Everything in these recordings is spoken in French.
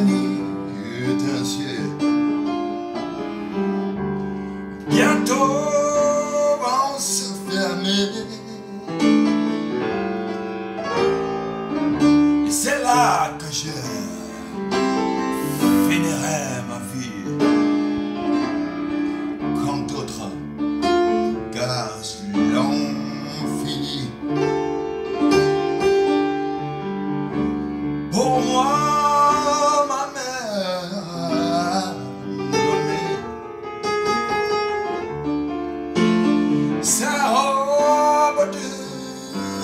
la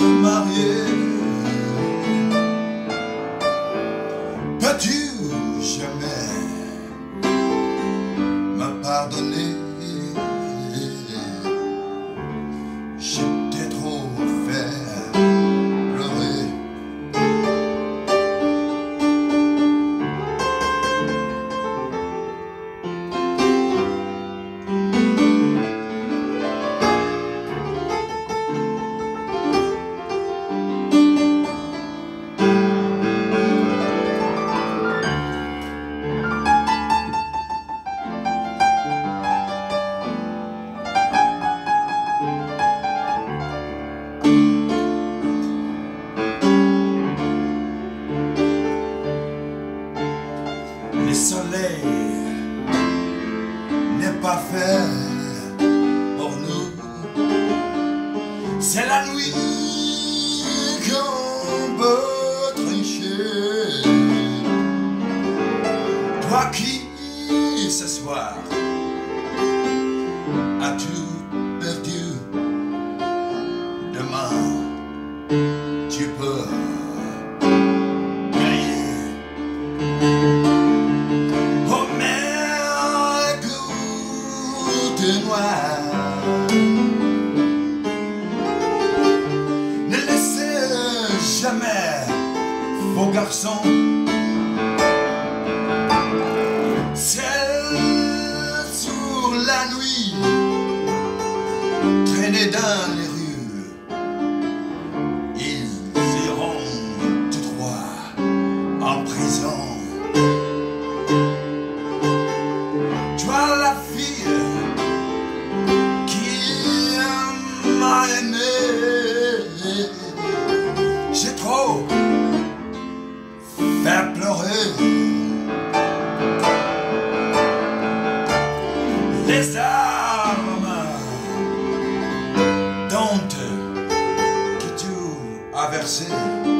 de mariée. Peux-tu jamais me pardonner? Soleil n'est pas fait pour nous. C'est la nuit qu'on peut tricher. Toi qui, ce soir, as tout perdu, demain, tu peux vos garçons Seuls sur la nuit Traîner dans les traversée